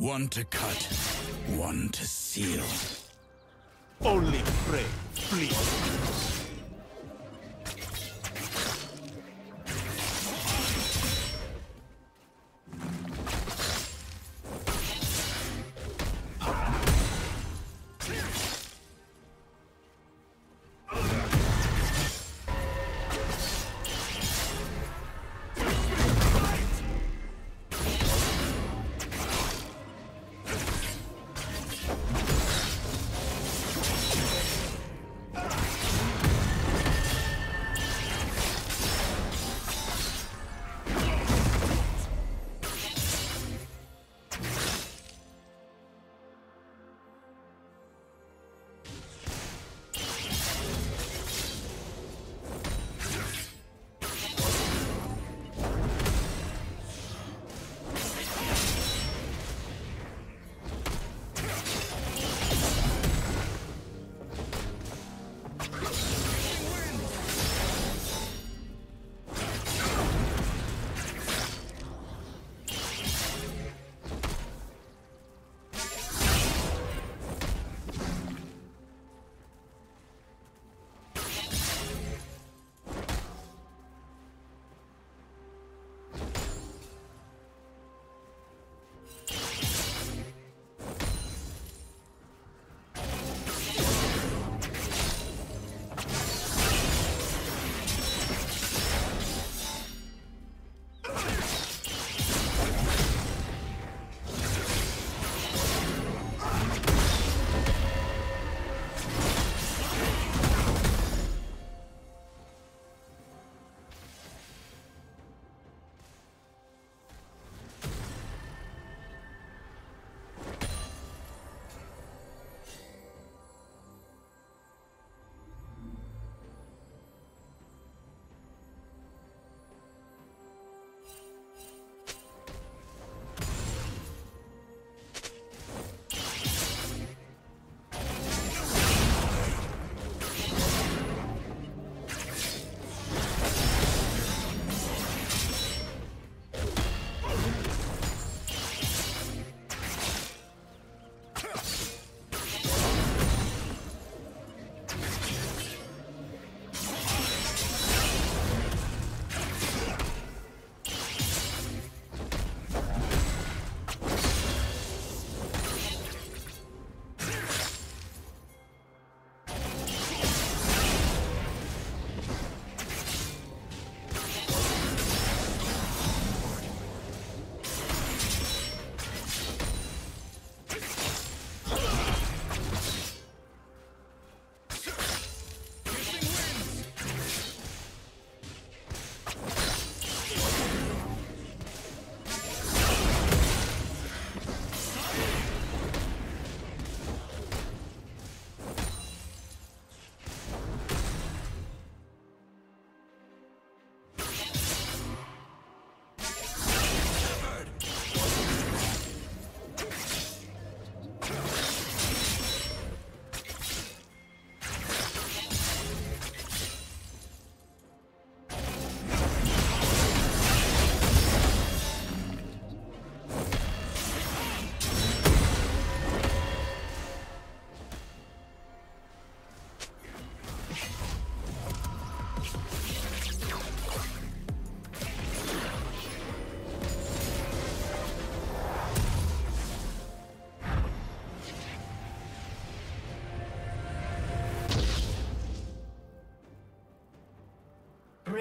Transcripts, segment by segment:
One to cut, one to seal. Only pray, please.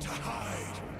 To hide.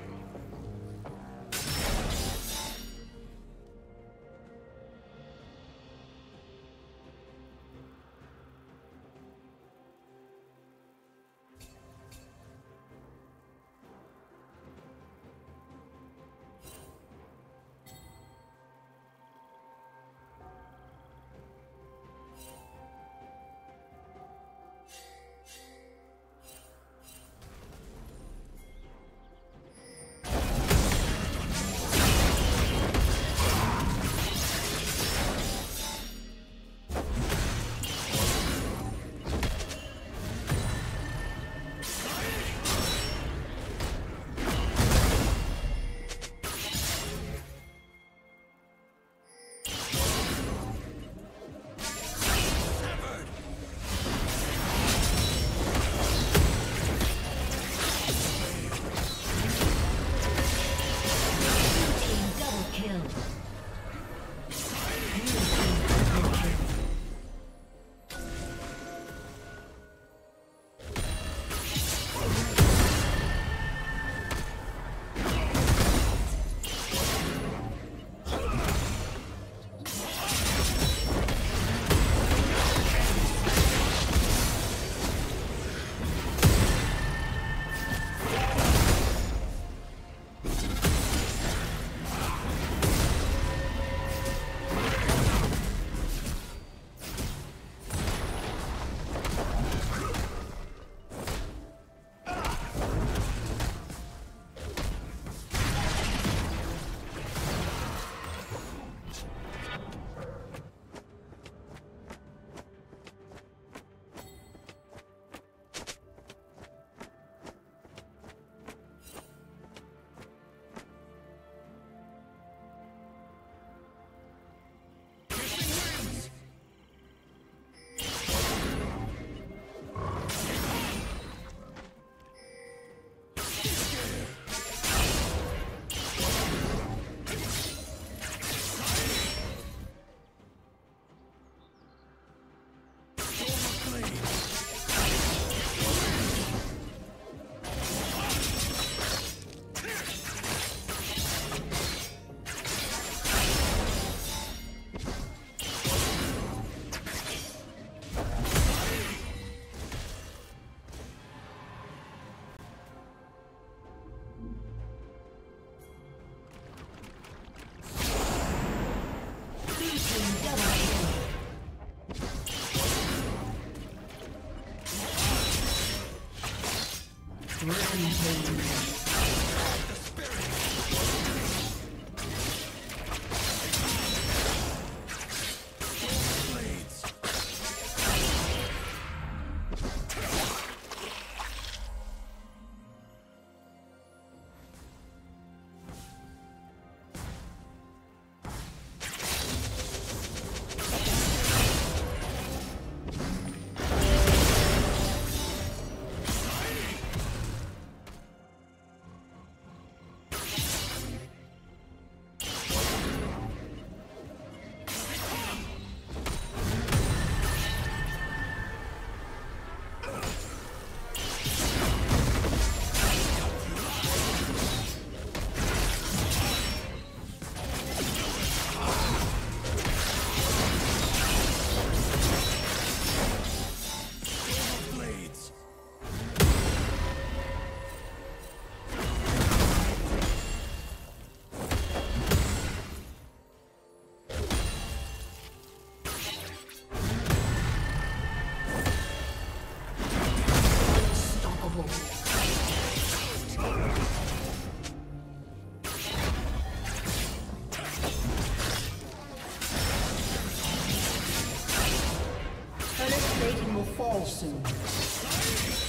fall soon.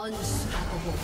Unstoppable.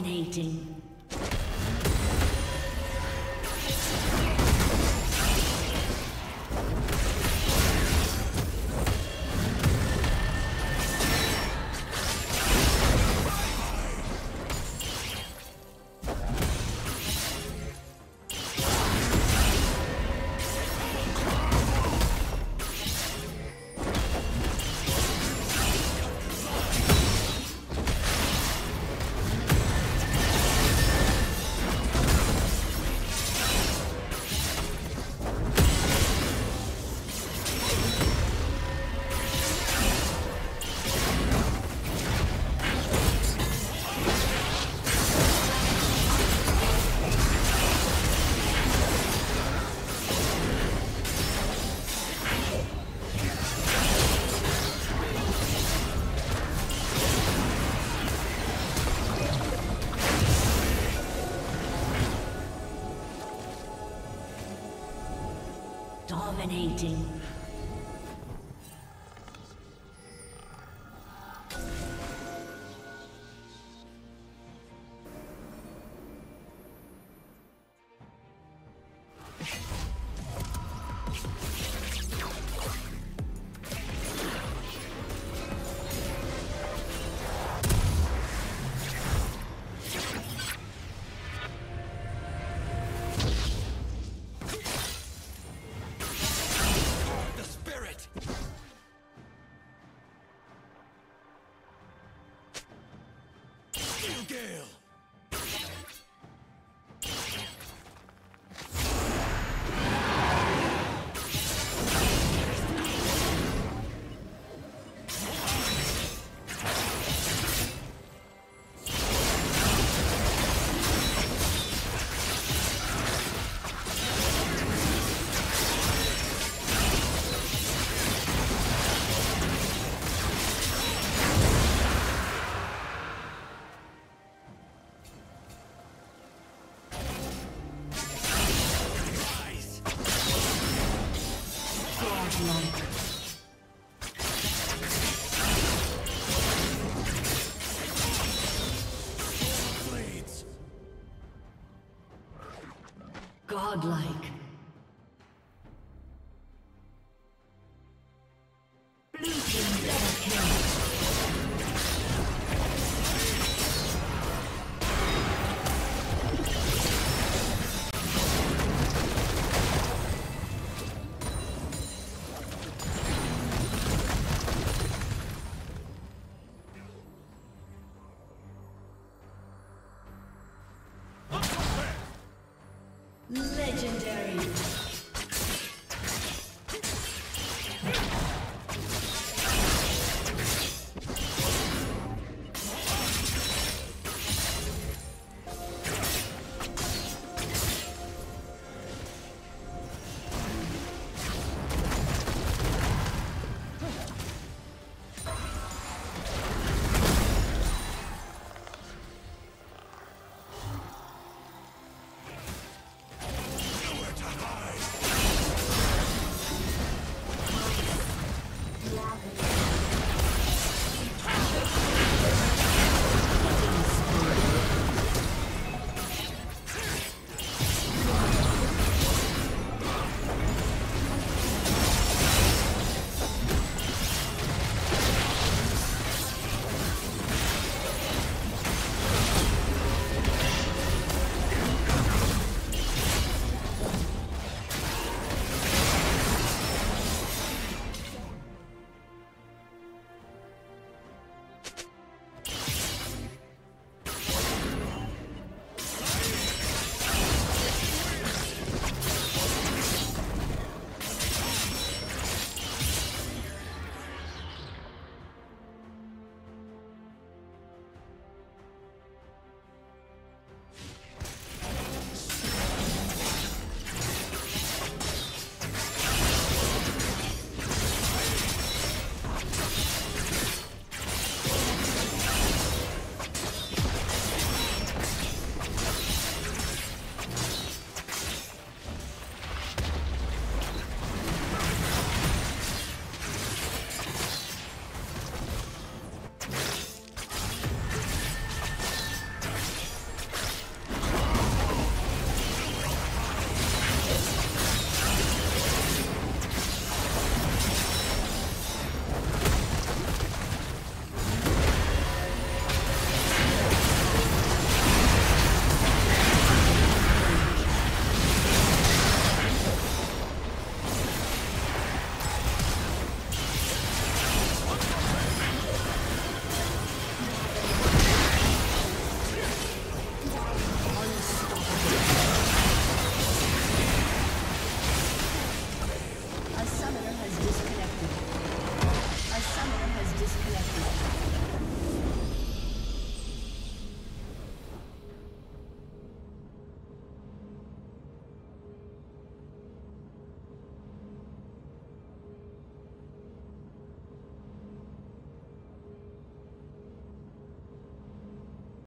Dominating. Dominating. Godlike.